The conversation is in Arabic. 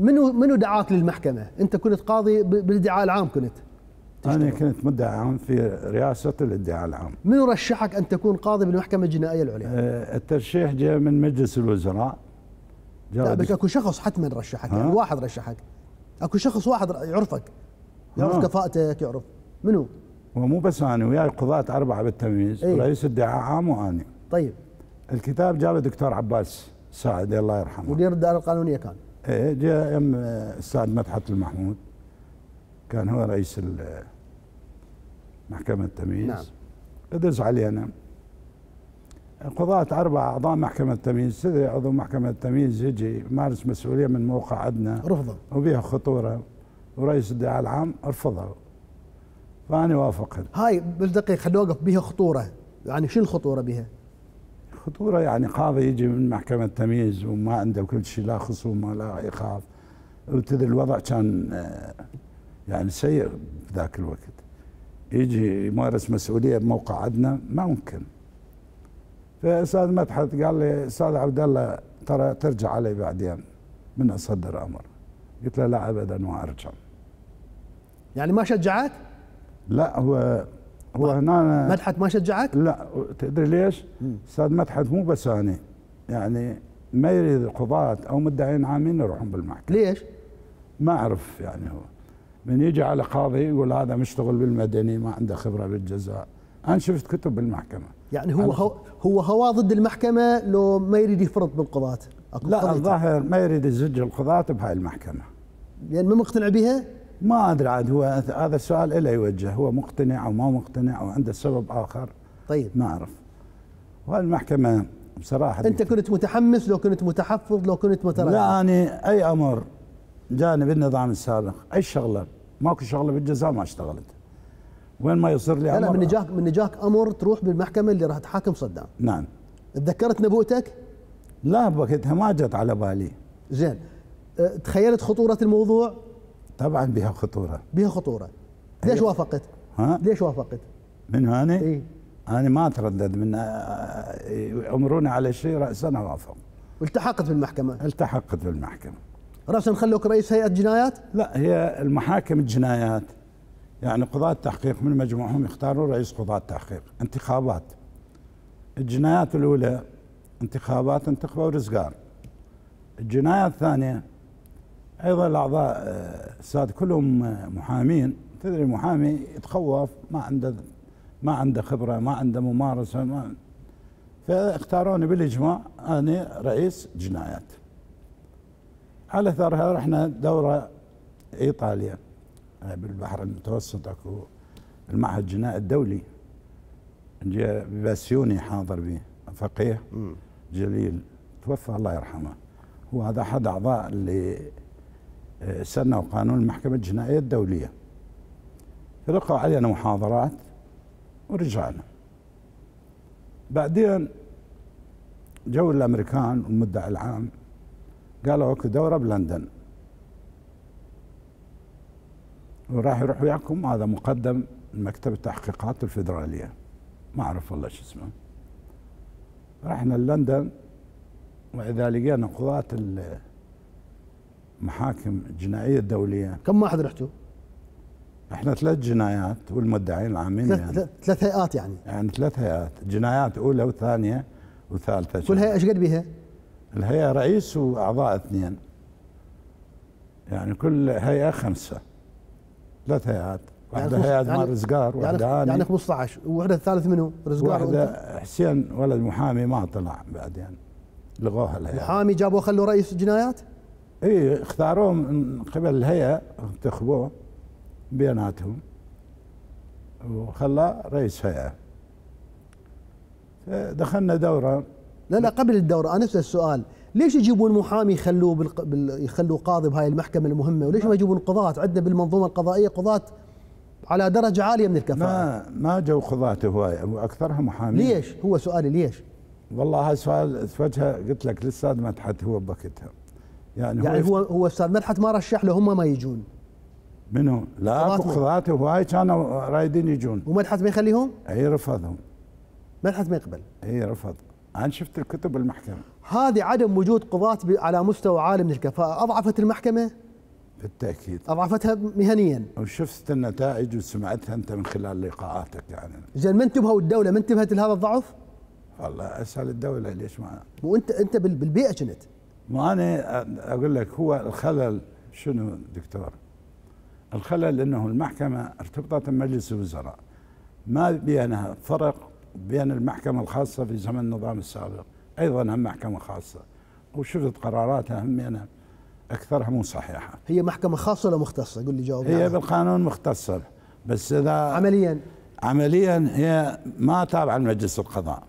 منو منو دعاك للمحكمة؟ أنت كنت قاضي بالادعاء العام كنت أنا كنت مدعي عام في رئاسة الادعاء العام منو رشحك أن تكون قاضي بالمحكمة الجنائية العليا؟ آه، الترشيح جاء من مجلس الوزراء لا بس أكو شخص حتما رشحك يعني؟ واحد رشحك أكو شخص واحد يعرفك يعرف ها. كفاءتك يعرف منو؟ ومو بس أنا وياي قضاة أربعة بالتمييز إيه. ورئيس ادعاء عام واني طيب الكتاب جابه دكتور عباس سعد الله يرحمه مدير الدائرة القانونية كان إيه جاء يم أستاذ مدحت المحمود كان هو رئيس محكمة التمييز. نعم. أدرس علينا قضاة أربع أعضاء محكمة التمييز. تدري عضو محكمة التمييز يجي يمارس مسؤولية من موقع عندنا رفضه. وبها خطورة. ورئيس الدعاء العام رفضه. فأنا وافقت. هاي بس دقيقه خلينا نوقف بها خطورة. يعني شو الخطورة بها؟ خطورة يعني قاضي يجي من محكمة التمييز وما عنده كل شيء لا خصومة لا يخاف وتدري الوضع كان آه، يعني سيء في ذاك الوقت. يجي يمارس مسؤولية بموقع عندنا ما ممكن. فأستاذ مدحت قال لي أستاذ عبد الله ترى ترجع علي بعدين من أصدر أمر. قلت له لا أبدا ما أرجع يعني ما شجعك؟ لا هو هو هنا مدحت ما شجعك؟ لا تدري ليش؟ أستاذ مدحت مو بس أنا يعني ما يريد القضاة أو مدعين عامين يروحون بالمحكمة ليش؟ ما أعرف يعني هو من يجي على قاضي يقول هذا مشتغل بالمدني ما عنده خبرة بالجزاء أنا شفت كتب بالمحكمة يعني هو هو هو هو ضد المحكمة لو ما يريد يفرض بالقضاة لا. الظاهر ما يريد يزج القضاة بهاي المحكمة يعني ما مقتنع بها؟ ما أدري عاد هو هذا السؤال له يوجه هو مقتنع أو ما مقتنع أو عنده سبب آخر؟ طيب. ما أعرف. والمحكمة بصراحة أنت كنت متحمس لو كنت متحفظ لو كنت متردد لا أنا أي أمر جاني بالنظام السابق أي شغلة ماكو شغلة بالجزاء ما اشتغلت. وين ما يصير لي لا, لا من جاك من جاك أمر تروح بالمحكمة اللي راح تحاكم صدام. نعم. تذكرت نبوتك؟ لا وقتها ما جت على بالي. زين. أه، تخيلت خطورة الموضوع؟ طبعا بها خطورة. بها خطورة. ليش وافقت؟ ها؟ ليش وافقت؟ من هاني؟ اي أنا ما أتردد من يأمروني على شيء رأسا أوافق والتحقت بالمحكمة. التحقت بالمحكمة. راسا خلوك رئيس هيئة جنايات؟ لا هي المحاكم الجنايات. يعني قضاة التحقيق من مجموعهم يختارون رئيس قضاة التحقيق انتخابات. الجنايات الأولى انتخابات انتخبوا رزقار. الجنايات الثانية أيضا الأعضاء آه، السادة كلهم آه، محامين. تدري محامي يتخوف ما عنده ما عنده خبرة ما عنده ممارسة ما فاختاروني بالإجماع أنا رئيس جنايات. على اثرها رحنا دورة إيطاليا آه، بالبحر المتوسط أكو المعهد الجنائي الدولي. باسيوني حاضر به فقيه جليل توفى الله يرحمه. هو هذا أحد أعضاء اللي آه، سنوا قانون المحكمة الجنائية الدولية. فلقوا علينا محاضرات ورجعنا. بعدين جو الأمريكان والمدعي العام قالوا أكو دورة بلندن. وراح يروح وياكم. هذا مقدم مكتب التحقيقات الفيدرالية. ما أعرف والله شو اسمه. رحنا لندن. وإذا لقينا قضاة المحاكم الجنائيه الدوليه كم واحد رحتوا؟ إحنا ثلاث جنايات والمدعين العامين ثلاث يعني, ثلاث- هيئات يعني. يعني ثلاث هيئات جنايات أولى وثانية وثالثة كل هيئة إيش قد بها؟ الهيئة رئيس وأعضاء اثنين. يعني كل هيئة خمسة. ثلاث هيئات. واحدة خمس- هيئة مال رزقار يعني واحدة يعني أنا 15 وواحده الثالث منو؟ رزقار؟ واحدة حسين ولد محامي ما طلع بعدين. لغوها الهيئة. محامي جابوه خلوه رئيس جنايات؟ اي اختاروه من قبل الهيئة انتخبوه بيناتهم وخلاه رئيس هيئة. دخلنا دورة. لا لا قبل الدورة أنا نفس السؤال ليش يجيبون محامي يخلوه بالق... بال... يخلوه قاضي بهاي المحكمة المهمة؟ وليش ما يجيبون قضاة؟ عندنا بالمنظومة القضائية قضاة على درجة عالية من الكفاءة. ما ما جو قضاة هواية وأكثرها محامين. ليش؟ هو سؤالي ليش؟ والله هاي سؤال توجهه قلت لك للاستاذ مدحت هو بوقتها. يعني, يعني هو هو أستاذ مدحت ما رشح له هم ما يجون. منو؟ لا قضاة هواي كانوا رايدين يجون. ومدحت ما يخليهم؟ أي رفضهم. مدحت ما يقبل. أي رفض أنا شفت الكتب بالمحكمه هذه عدم وجود قضاة على مستوى عالي من الكفاءة أضعفت المحكمة؟ بالتأكيد. أضعفتها مهنيا. وشفت النتائج وسمعتها أنت من خلال لقاءاتك يعني. زين ما انتبهوا الدولة؟ ما انتبهت لهذا الضعف؟ والله أسأل الدولة ليش ما وانت أنت بال- بالبيئة كنت ما أنا أقول لك هو الخلل شنو دكتور؟ الخلل إنه المحكمة ارتبطت بمجلس الوزراء. ما بينها فرق بين المحكمة الخاصة في زمن النظام السابق أيضا هم محكمة خاصة. وشفت قراراتها همينة أكثرها مو صحيحة. هي محكمة خاصة ولا مختصة؟ قول لي جاوب هي بالقانون مختصة بس إذا عمليا. عمليا هي ما تابعة لمجلس القضاء.